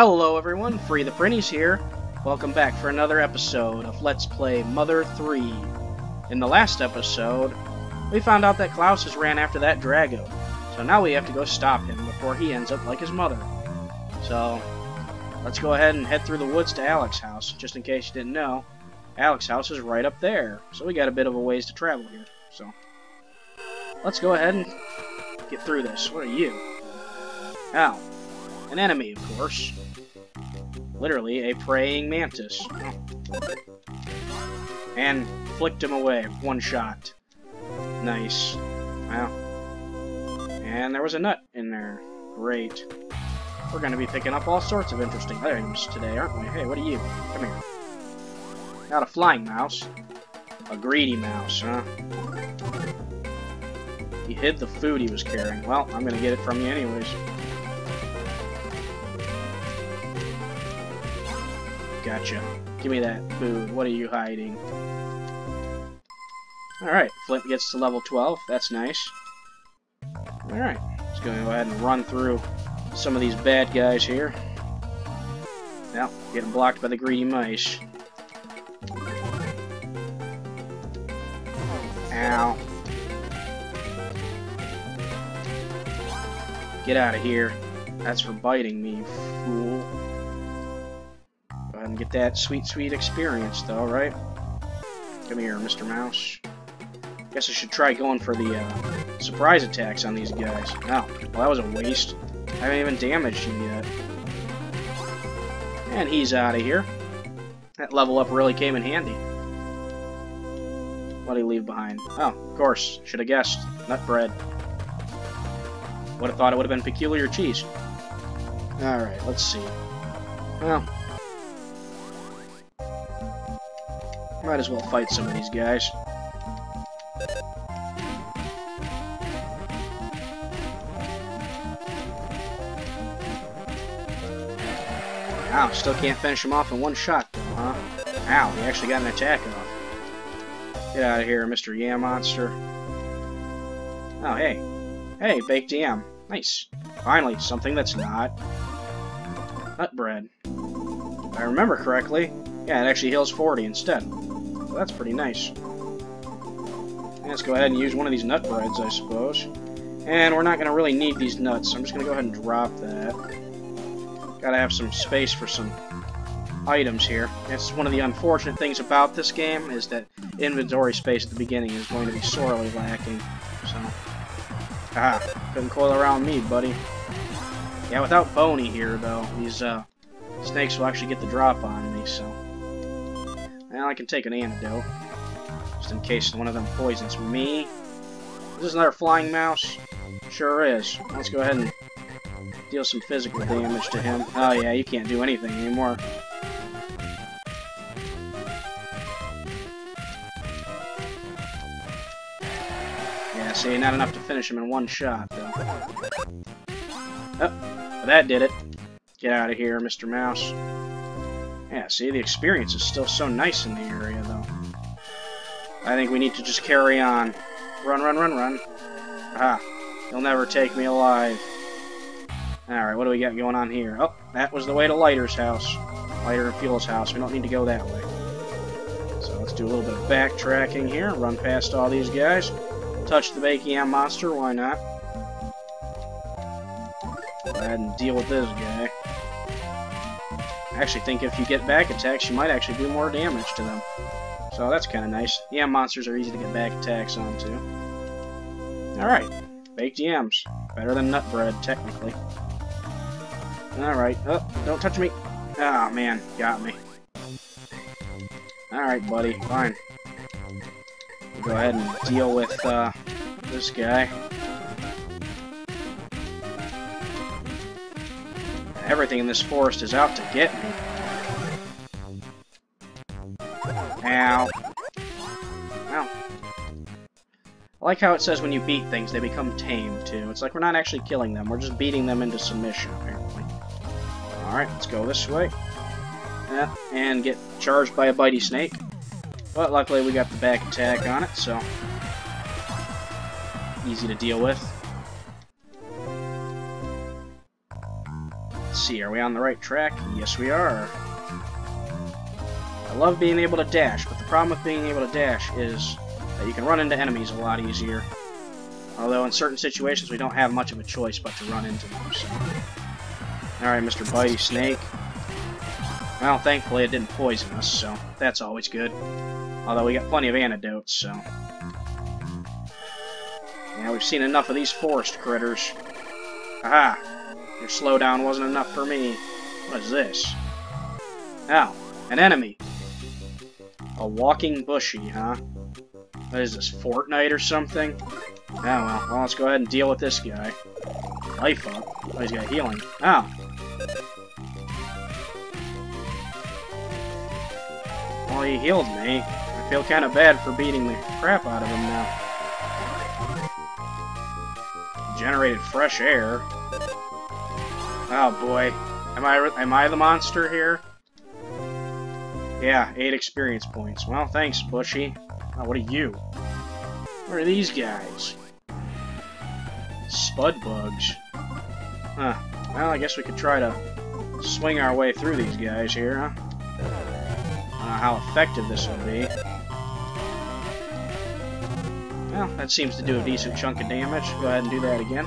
Hello everyone, Free the Prinnies here. Welcome back for another episode of Let's Play Mother 3. In the last episode, we found out that Claus has ran after that Drago, so now we have to go stop him before he ends up like his mother. So, let's go ahead and head through the woods to Alec's house. Just in case you didn't know, Alec's house is right up there, so we got a bit of a ways to travel here. So, let's go ahead and get through this. What are you? Al. An enemy, of course. Literally a praying mantis. And flicked him away. One shot. Nice. Wow. And there was a nut in there. Great. We're to be picking up all sorts of interesting items today, aren't we? Hey, what are you? Come here. Got a flying mouse. A greedy mouse, huh? He hid the food he was carrying. Well, I'm to get it from you anyways. Gotcha. Give me that food. What are you hiding? Alright, Flint gets to level 12. That's nice. Alright, let's go ahead and run through some of these bad guys here. Now, getting blocked by the greedy mice. Ow. Get out of here. That's for biting me, fool and get that sweet, sweet experience, though, right? Come here, Mr. Mouse. Guess I should try going for the uh, surprise attacks on these guys. Oh, well, that was a waste. I haven't even damaged him yet. And he's out of here. That level up really came in handy. What did he leave behind? Oh, of course. Should have guessed. Nut bread. Would have thought it would have been peculiar cheese. Alright, let's see. Well, Might as well fight some of these guys. Wow, still can't finish him off in one shot, though, huh? Ow, he actually got an attack off. Get out of here, Mr. Yam Monster. Oh, hey. Hey, baked yam. Nice. Finally, something that's not nut bread. If I remember correctly, yeah, it actually heals 40 instead that's pretty nice. Let's go ahead and use one of these nut breads, I suppose. And we're not going to really need these nuts, so I'm just going to go ahead and drop that. Gotta have some space for some items here. That's one of the unfortunate things about this game, is that inventory space at the beginning is going to be sorely lacking. So, ah, couldn't coil around me, buddy. Yeah, without Boney here, though, these uh, snakes will actually get the drop on me, so... Now I can take an antidote. Just in case one of them poisons me. Is this another flying mouse? Sure is. Let's go ahead and deal some physical damage to him. Oh yeah, you can't do anything anymore. Yeah, see, not enough to finish him in one shot, though. Oh, that did it. Get out of here, Mr. Mouse. Yeah, see, the experience is still so nice in the area, though. I think we need to just carry on. Run, run, run, run. Ah, you'll never take me alive. Alright, what do we got going on here? Oh, that was the way to Lighter's house. Lighter and Fuel's house. We don't need to go that way. So let's do a little bit of backtracking here. Run past all these guys. Touch the Bakian monster, why not? Go ahead and deal with this guy. Actually think if you get back attacks, you might actually do more damage to them. So that's kind of nice. Yeah, monsters are easy to get back attacks onto. Alright, baked yams. Better than nut bread, technically. Alright, oh, don't touch me. Ah, oh, man, got me. Alright, buddy, fine. go ahead and deal with uh, this guy. Everything in this forest is out to get me. Ow. Ow. I like how it says when you beat things, they become tame, too. It's like we're not actually killing them, we're just beating them into submission, apparently. Alright, let's go this way. Yeah, and get charged by a bitey snake. But luckily we got the back attack on it, so... Easy to deal with. Let's see, are we on the right track? Yes, we are. I love being able to dash, but the problem with being able to dash is that you can run into enemies a lot easier. Although in certain situations we don't have much of a choice but to run into them, so... Alright, Mr. Bitey Snake. Well, thankfully it didn't poison us, so that's always good. Although we got plenty of antidotes, so... Yeah, we've seen enough of these forest critters. Aha! Your slowdown wasn't enough for me. What is this? Ow, an enemy. A walking bushy, huh? What is this, Fortnite or something? Oh well, well let's go ahead and deal with this guy. Life up. Oh, he's got healing. Ow. Well, he healed me. I feel kind of bad for beating the crap out of him now. Generated fresh air. Oh boy. Am I am I the monster here? Yeah, eight experience points. Well, thanks, Bushy. Oh, what are you? What are these guys? Spud bugs. Huh. Well, I guess we could try to swing our way through these guys here, huh? I don't know how effective this will be. Well, that seems to do a decent chunk of damage. Go ahead and do that again.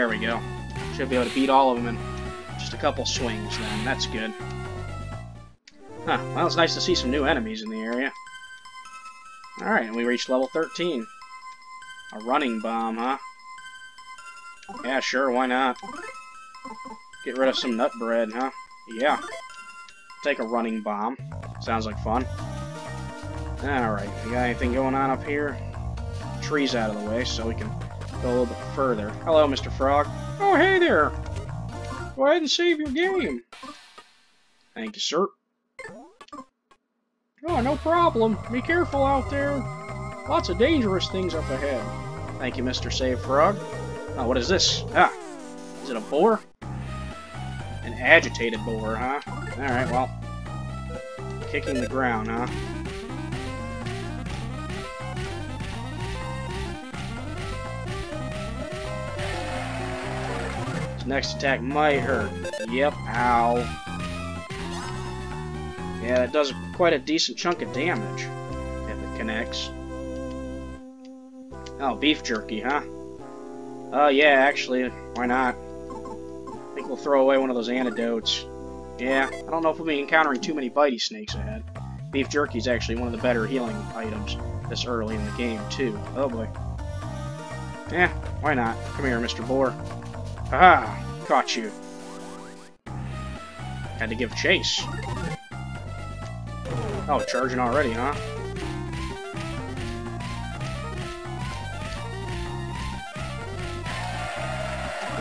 There we go. Should be able to beat all of them in just a couple swings then. That's good. Huh. Well, it's nice to see some new enemies in the area. Alright, and we reached level 13. A running bomb, huh? Yeah, sure, why not? Get rid of some nut bread, huh? Yeah. Take a running bomb. Sounds like fun. Alright, we got anything going on up here? Trees out of the way, so we can go a little bit further. Hello, Mr. Frog. Oh, hey there! Go ahead and save your game. Thank you, sir. Oh, no problem. Be careful out there. Lots of dangerous things up ahead. Thank you, Mr. Save Frog. Oh, what is this? Ah, is it a boar? An agitated boar, huh? Alright, well. Kicking the ground, huh? Next attack might hurt. Yep, ow. Yeah, it does quite a decent chunk of damage if it connects. Oh, beef jerky, huh? Oh, uh, yeah, actually, why not? I think we'll throw away one of those antidotes. Yeah, I don't know if we'll be encountering too many bitey snakes ahead. Beef jerky is actually one of the better healing items this early in the game, too. Oh, boy. Yeah, why not? Come here, Mr. Boar. Ah, caught you. Had to give chase. Oh, charging already, huh?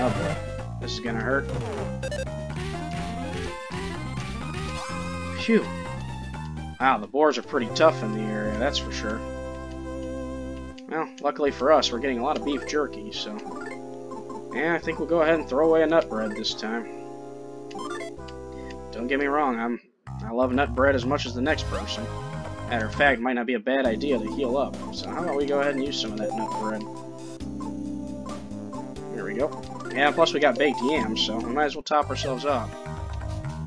Oh boy, this is gonna hurt. Phew. Wow, the boars are pretty tough in the area, that's for sure. Well, luckily for us, we're getting a lot of beef jerky, so... Yeah, I think we'll go ahead and throw away a nut bread this time. Don't get me wrong, I'm I love nut bread as much as the next person. Matter of fact, might not be a bad idea to heal up. So how about we go ahead and use some of that nut bread. Here we go. Yeah, plus we got baked yams, so we might as well top ourselves off.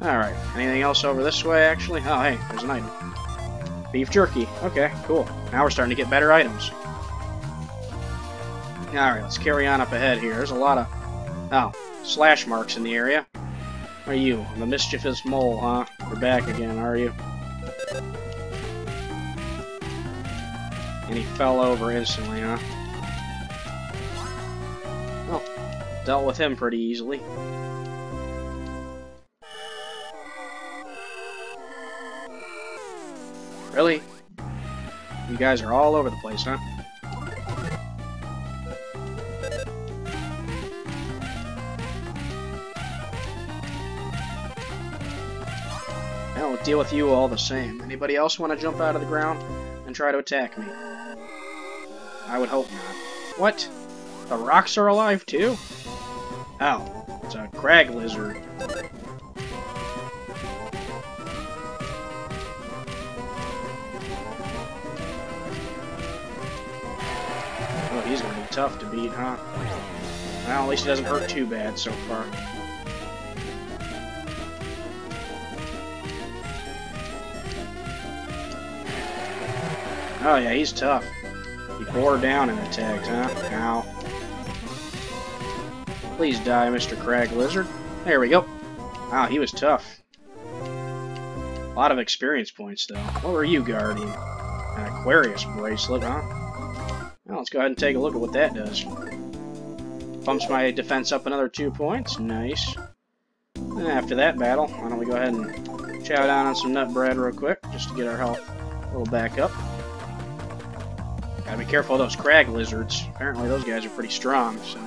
Alright, anything else over this way, actually? Oh, hey, there's an item. Beef jerky. Okay, cool. Now we're starting to get better items. Alright, let's carry on up ahead here. There's a lot of... Oh, slash marks in the area. Are you? The mischievous mole, huh? You're back again, are you? And he fell over instantly, huh? Well, dealt with him pretty easily. Really? You guys are all over the place, huh? Deal with you all the same. Anybody else want to jump out of the ground and try to attack me? I would hope not. What? The rocks are alive too? Oh, it's a crag lizard. Oh, he's gonna be tough to beat, huh? Well, at least it doesn't hurt too bad so far. Oh yeah, he's tough. He bore down the tags, huh? Ow. Please die, Mr. Crag Lizard. There we go. Wow, he was tough. A lot of experience points, though. What were you, Guardian? An Aquarius bracelet, huh? Well, let's go ahead and take a look at what that does. Bumps my defense up another two points. Nice. And after that battle, why don't we go ahead and chow down on some nut bread real quick, just to get our health a little back up. Gotta be careful of those crag lizards. Apparently those guys are pretty strong, so...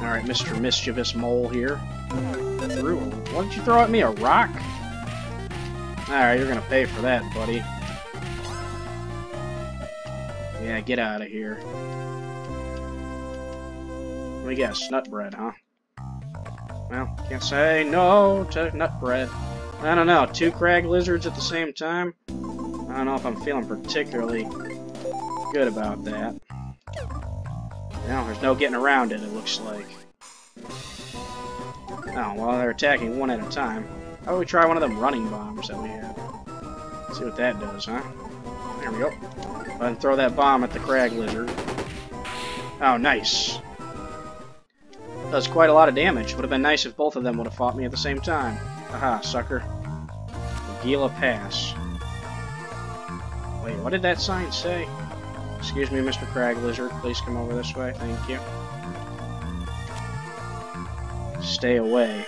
Alright, Mr. Mischievous Mole here. Through. What did you throw at me? A rock? Alright, you're gonna pay for that, buddy. Yeah, get out of here. Let me guess, nut bread, huh? Well, can't say no to nut bread. I don't know, two crag lizards at the same time? I don't know if I'm feeling particularly good about that. Now, there's no getting around it, it looks like. Oh, well, they're attacking one at a time. How about we try one of them running bombs that we have? See what that does, huh? There we go. And throw that bomb at the crag lizard. Oh, nice. Does quite a lot of damage. Would have been nice if both of them would have fought me at the same time. Aha, sucker. Gila Pass. Wait, what did that sign say? Excuse me, Mr. Crag Lizard. Please come over this way. Thank you. Stay away.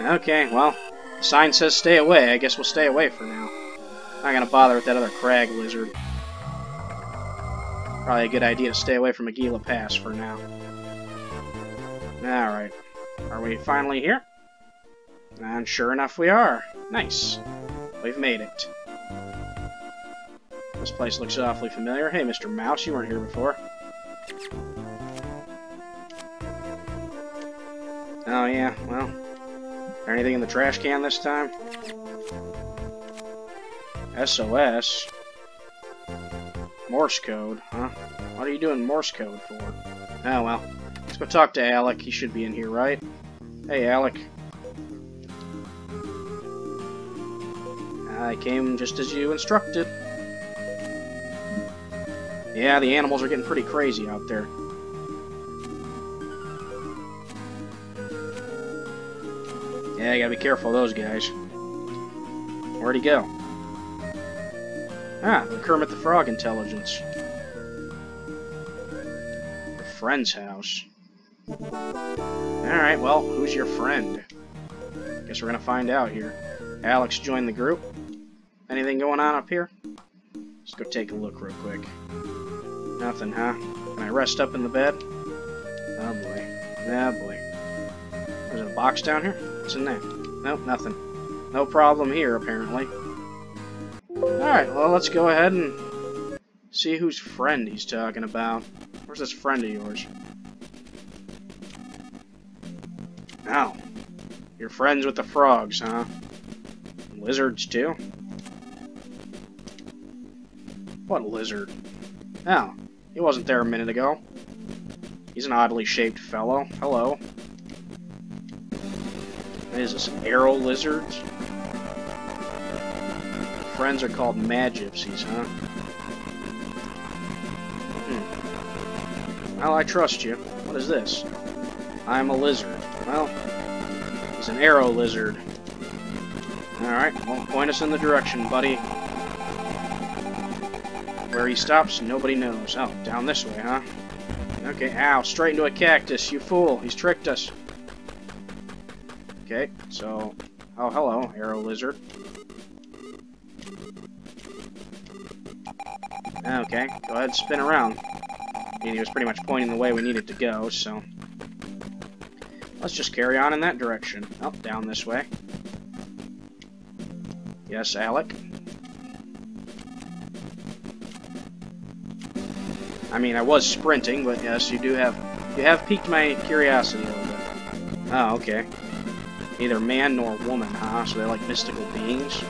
Okay, well, the sign says stay away. I guess we'll stay away for now. Not gonna bother with that other crag lizard. Probably a good idea to stay away from Agila Pass for now. Alright. Are we finally here? And sure enough we are. Nice. We've made it. This place looks awfully familiar. Hey, Mr. Mouse, you weren't here before. Oh, yeah, well. Anything in the trash can this time? SOS? Morse code, huh? What are you doing Morse code for? Oh, well. Let's go talk to Alec. He should be in here, right? Hey, Alec. I came just as you instructed. Yeah, the animals are getting pretty crazy out there. Yeah, you gotta be careful of those guys. Where'd he go? Ah, the Kermit the Frog intelligence. Your friend's house. Alright, well, who's your friend? Guess we're gonna find out here. Alex joined the group. Anything going on up here? Let's go take a look real quick. Nothing, huh? Can I rest up in the bed? Oh boy. Oh boy. There's a box down here? What's in there? Nope, nothing. No problem here, apparently. Alright, well, let's go ahead and see whose friend he's talking about. Where's this friend of yours? Oh. You're friends with the frogs, huh? Lizards, too? What lizard? Oh, he wasn't there a minute ago. He's an oddly shaped fellow. Hello. What is this, arrow lizards? Friends are called Magypsies, huh? Hmm. Well, I trust you. What is this? I'm a lizard. Well, he's an arrow lizard. Alright, well, point us in the direction, buddy. Where he stops, nobody knows. Oh, down this way, huh? Okay, ow, straight into a cactus, you fool. He's tricked us. Okay, so... Oh, hello, arrow lizard. Okay, go ahead spin around. And he was pretty much pointing the way we needed to go, so... Let's just carry on in that direction. Oh, down this way. Yes, Alec? I mean, I was sprinting, but yes, you do have... You have piqued my curiosity a little bit. Oh, okay. Neither man nor woman, huh? So they're like mystical beings?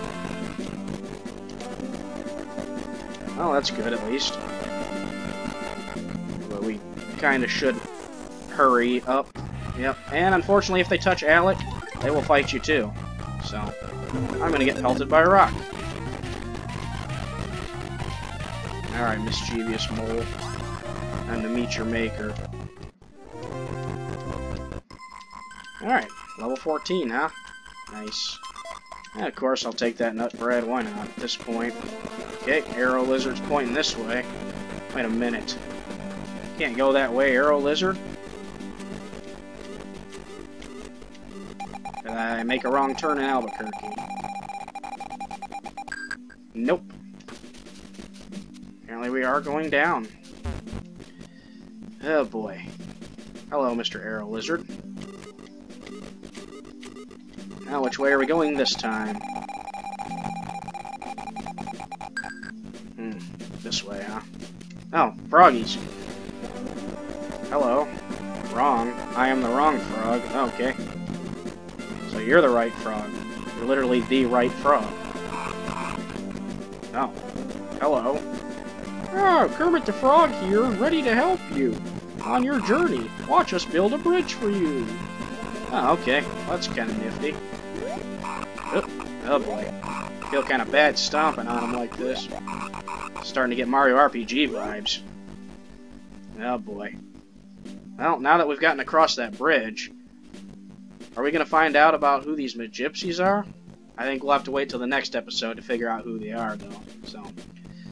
Oh, that's good, at least. But we kind of should hurry up. Yep, and unfortunately if they touch Alec, they will fight you too. So, I'm gonna get pelted by a rock. Alright, mischievous mole. To meet your maker. Alright, level 14, huh? Nice. And of course, I'll take that nut bread. Why not at this point? Okay, arrow lizard's pointing this way. Wait a minute. Can't go that way, arrow lizard. Did I make a wrong turn in Albuquerque? Nope. Apparently we are going down. Oh boy. Hello, Mr. Arrow Lizard. Now, which way are we going this time? Hmm, this way, huh? Oh, froggies. Hello. Wrong. I am the wrong frog. Okay. So you're the right frog. You're literally the right frog. Oh. Hello. Oh, Kermit the Frog here, ready to help you on your journey. Watch us build a bridge for you. Oh, okay. That's kind of nifty. Oh, oh boy. Feel kind of bad stomping on him like this. Starting to get Mario RPG vibes. Oh boy. Well, now that we've gotten across that bridge, are we going to find out about who these Magypsies are? I think we'll have to wait till the next episode to figure out who they are, though. So,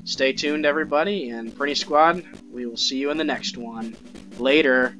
stay tuned, everybody, and Prinny Squad, we will see you in the next one. Later.